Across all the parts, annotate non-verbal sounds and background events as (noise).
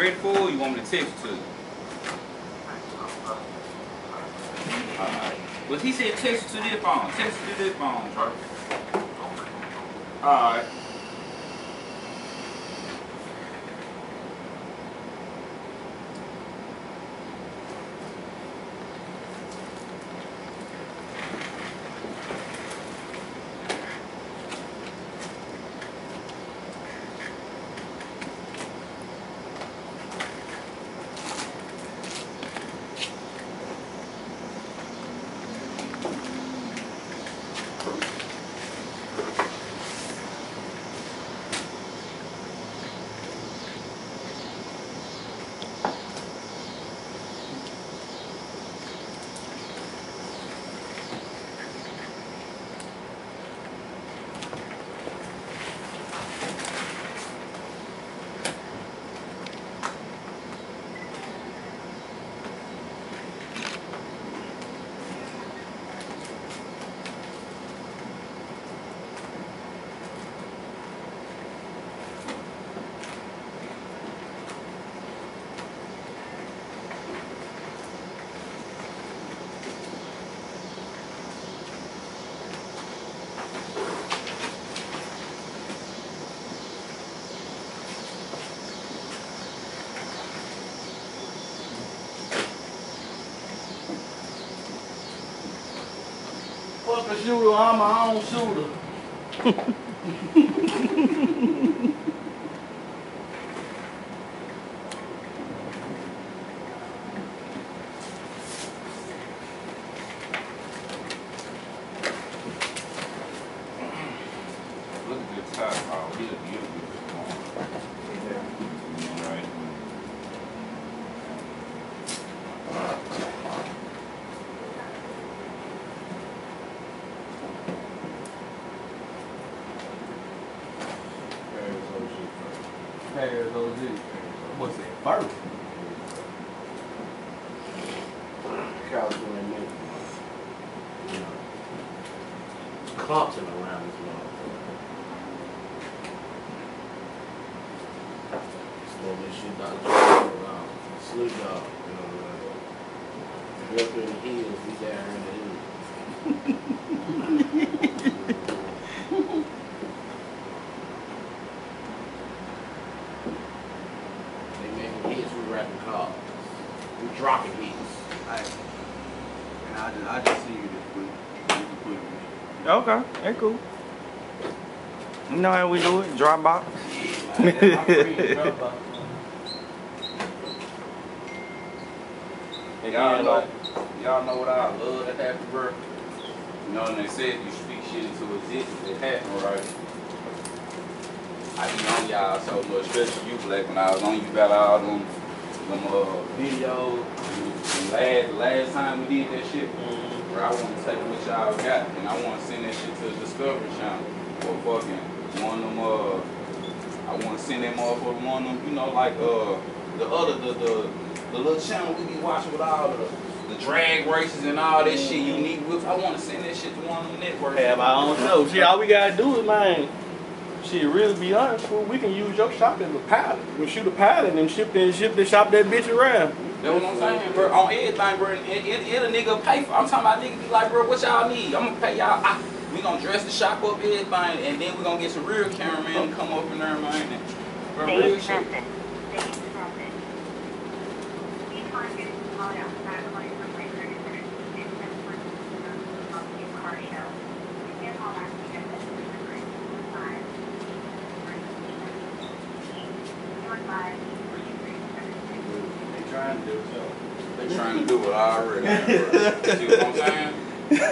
You ready for? Or you want me to text it to you? Alright. Well, he said text it to this phone. Text it to this phone, Trey. Alright. A shooter, I'm my own shooter. Look at this top. Oh, he look beautiful. Right. Paris OG. What's it? First. California nigga. You know. Around this motherfucker. Slow this shit down. around. Sleep dog. You know what I'm saying? We up in the hills, we down here in the hills. (laughs) They making hits, we wrapping cars. We dropping hits. Hey, and I just, I just see you this week. You can put it in. Okay, that's cool. You know how we do it? Dropbox. (laughs) My friend. Y'all know, y'all know what I love that happened, bro. You know, and they said you speak shit into existence. It happened, right? I be on y'all so much, especially you, Black, when I was on you about all them, them uh, videos. Last, last time we did that shit, bro, I want to take what y'all got and I want to send that shit to the Discovery Channel or fucking one of them, uh, I want to send that motherfucker one of them, you know, like uh, the other, the, the, the little channel we be watching with all the, the drag races and all that shit, unique whips. I want to send that shit to one of them networks. Have our own show. See, all we gotta do is, man, shit, really be honest, we can use your shop as a pilot. We shoot a pilot and ship and ship the shop that bitch around. That's what I'm saying, bro. On everything, bro. And it, it a nigga pay for. I'm talking about nigga be like, bro, what y'all need? I'm gonna pay y'all. I, we gonna dress the shop up, everything, and then we gonna get some real cameramen to come up in there, man. And, bro, real Stage shit. message. Stage message. Be targeted to call out satellite for later internet. It's been for the car show. You can call back to get this number. Five. One five. They trying to do so. They trying to do it already. bro. See what I'm saying?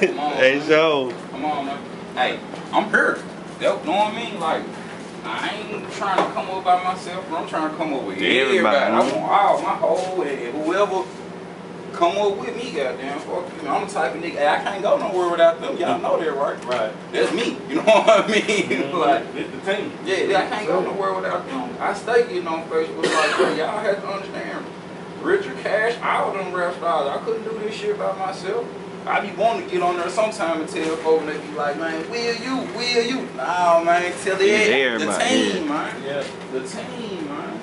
Come on. Hey, man. so Come on, man. Hey, I'm here. You know what I mean? Like, I ain't trying to come up by myself, bro. I'm trying to come up with Everybody. everybody. I want all my whole and whoever come up with me, goddamn. Fuck you. I'm the type of nigga. Hey, I can't go nowhere without them. Y'all know that, right? Right. That's me. You know (laughs) what I mean? Mm-hmm. (laughs) like, It's the team. yeah, I can't go nowhere without them. I stay getting on Facebook like, bro, y'all have to understand. Richard Cash, all them Wrap Starz. I couldn't do this shit by myself. I be wanting to get on there sometime and tell folks, and they be like, man, will you, will you? Nah, man, tell the, Yeah, the everybody, team, man. Yeah. The team, man.